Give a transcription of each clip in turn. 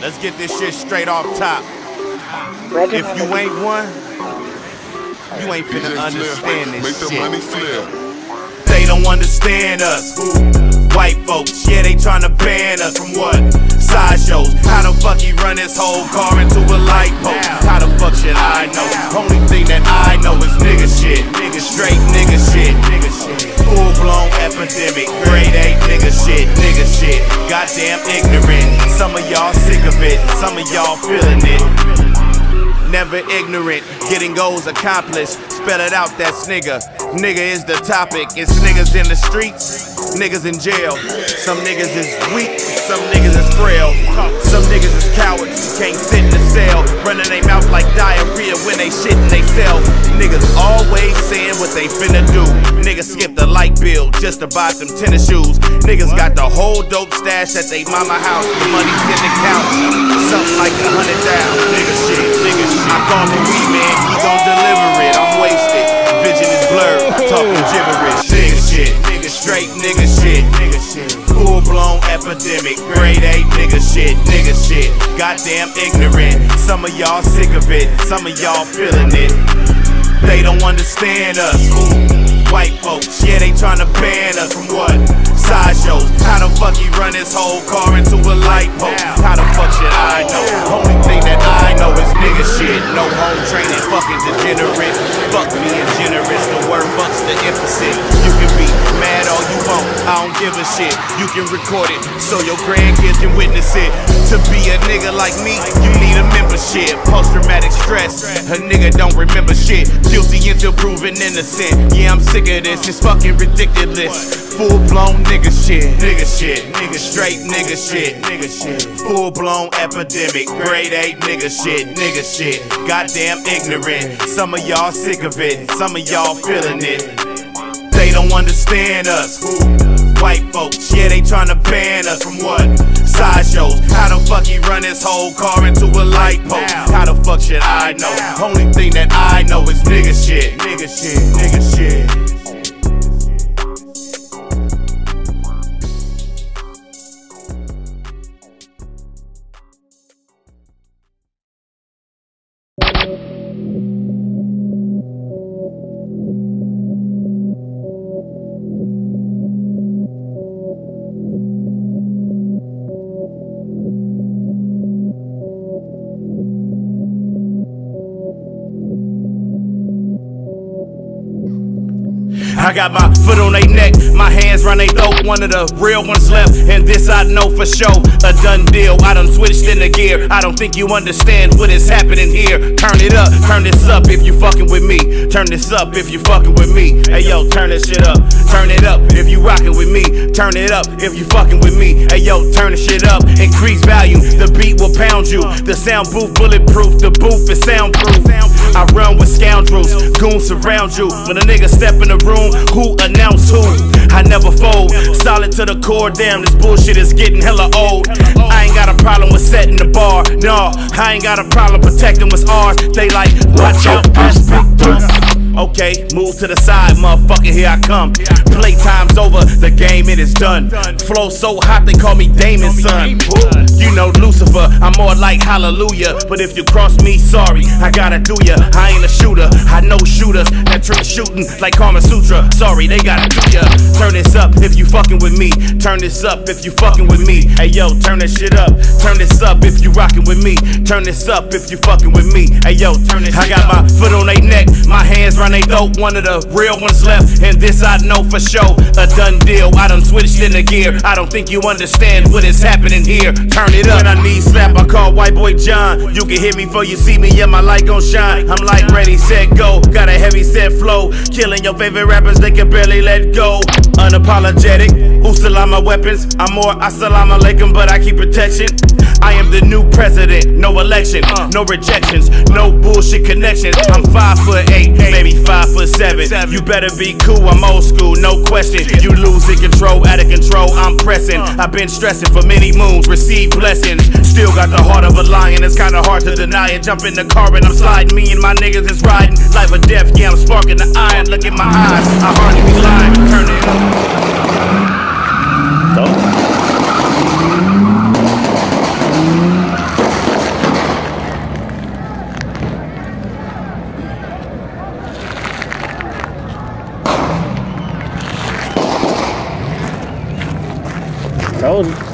Let's get this shit straight off top. If you ain't one, you ain't finna understand Make this the money shit. flip. They don't understand us. White folks, yeah, they tryna ban us from what? Sideshows. How the fuck he run his whole car into a light post? How the fuck should I know? Only thing that I know is nigga shit. Nigga straight nigga shit. Nigga shit. Full blown epidemic. Grade A nigga shit. Nigga shit. Goddamn ignorant. Some of y'all sick of it. Some of y'all feeling it. Never ignorant, getting goals accomplished. Spell it out, that's nigga. Nigga is the topic. It's niggas in the streets, niggas in jail. Some niggas is weak, some niggas is frail. Some niggas is cowards, can't sit in the cell. Running their mouth like diarrhea when they shit in they cell. Niggas always saying what they finna do. Niggas skip the light bill just to buy some tennis shoes. Niggas got the whole dope stash at they mama house. The money's in the couch. Something like a hundred thousand. Nigga shit, nigga shit. I call the weed man, he gon' deliver it. I'm wasted. Vision is blurred. Talking gibberish. Epidemic. Grade A nigga shit. Nigga shit. Goddamn ignorant. Some of y'all sick of it. Some of y'all feeling it. They don't understand us. White folks, yeah, they tryna ban us from what? Sideshows. How the fuck he run his whole car into a light post? How the fuck should I know? Only thing that I know is nigga shit. No home training, fucking degenerate. Fuck being generous. The word give a shit. You can record it so your grandkids can witness it. To be a nigga like me, you need a membership. Post traumatic stress. A nigga don't remember shit. Guilty until proven innocent. Yeah, I'm sick of this. It's fucking ridiculous. Full blown nigga shit. Nigga shit. Nigga straight nigga shit. Nigga shit. Full blown epidemic. Grade 8 nigga shit. Nigga shit. Goddamn ignorant. Some of y'all sick of it. Some of y'all feeling it. They don't understand us. White folks, yeah, they tryna ban us from what? Sideshows. How the fuck he run his whole car into a light post? How the fuck should I know? Only thing that I know is nigga shit. Nigga shit. I got my foot on they neck, my hands round they throat. One of the real ones left, and this I know for sure. A done deal. I done switched in the gear. I don't think you understand what is happening here. Turn it up, turn this up if you fucking with me. Turn this up if you fucking with me. Hey yo, turn this shit up. Turn it up if you rocking with me. Turn it up if you fucking with me. Hey yo, turn the shit up. Increase volume. The beat will pound you. The sound booth bulletproof. The booth is soundproof. I run with scoundrels. Goons surround you. When a nigga step in the room, who announce who? I never fold. Solid to the core. Damn, this bullshit is getting hella old. I ain't got a problem with setting the bar. No, I ain't got a problem protecting what's ours. They like, watch out. Okay, move to the side, motherfucker, here I come. Playtime's over, the game it is done. Flow so hot, they call me Damon son. You know Lucifer, I'm more like Hallelujah. But if you cross me, sorry, I gotta do ya. I ain't a shooter, I know shooters that trick shooting like Karma Sutra. Sorry, they gotta do ya. Turn this up if you fucking with me. Turn this up if you fucking with me. Hey yo, turn this shit up. Turn this up if you rocking with me. Turn this up if you fucking with me. Hey yo, turn this. I got my foot on they neck, my hands round they throat. One of the real ones left, and this I know for sure. A done deal. I done switched in the gear. I don't think you understand what is happening here. Turn it up. When I need slap, I call white boy John. You can hit me before you see me. Yeah, my light gon' shine. I'm like ready, set, go. Got a heavy set flow. Killing your favorite rappers, they can barely let go. Unapologetic. Who still on my weapons? I'm more I assalamu alaikum, but I keep protection. The new president, no election, no rejections, no bullshit connections. I'm five foot eight, maybe five foot seven. You better be cool, I'm old school, no question. You losing control, out of control, I'm pressing. I've been stressing for many moons, receive blessings. Still got the heart of a lion, it's kinda hard to deny it. Jump in the car and I'm sliding, me and my niggas is riding. Life or death, yeah, I'm sparking the iron. Look in my eyes, I hardly be lying. Turn it up. Und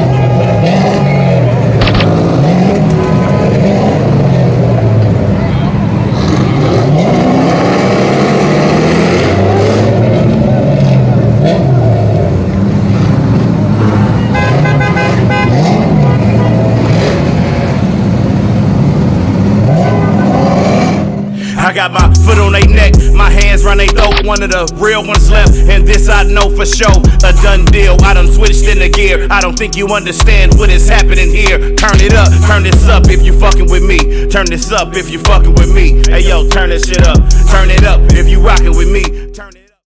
foot on their neck, my hands round they throat. One of the real ones left, and this I know for sure. A done deal. I done switched in the gear. I don't think you understand what is happening here. Turn it up, turn this up if you fucking with me. Turn this up if you fucking with me. Hey yo, turn this shit up. Turn it up if you rocking with me.